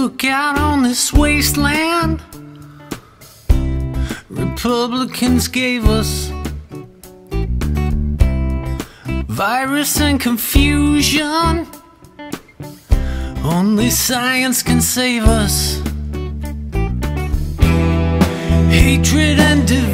look out on this wasteland Republicans gave us virus and confusion. Only science can save us. Hatred and division,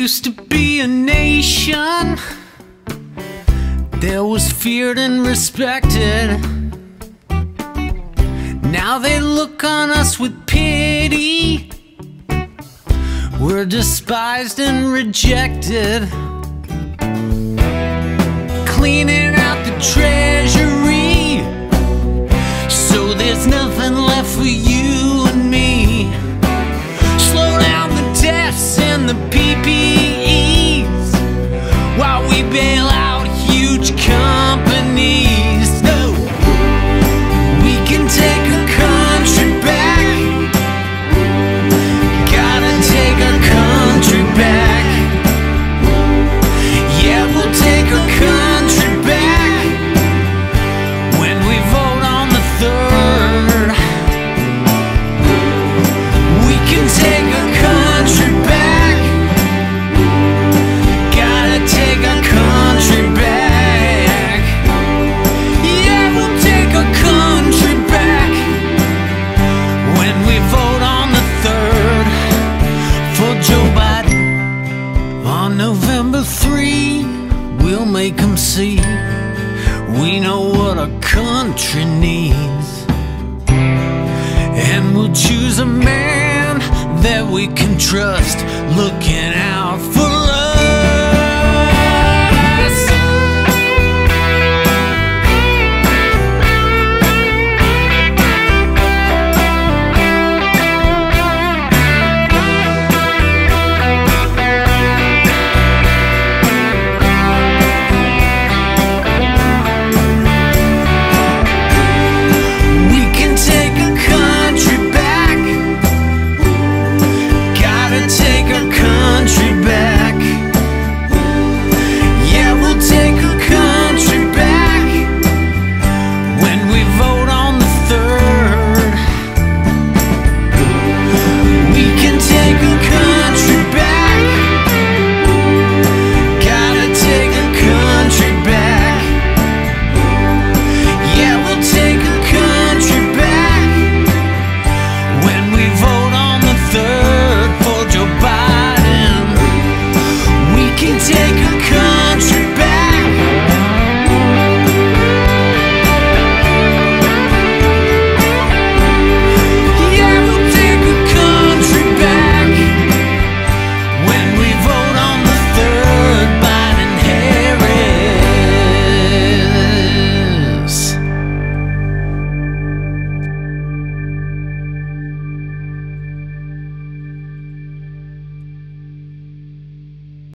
used to be a nation that was feared and respected. Now they look on us with pity. We're despised and rejected. Cleaning out the treasury. November 3, we'll make them see we know what our country needs. And we'll choose a man that we can trust, looking out for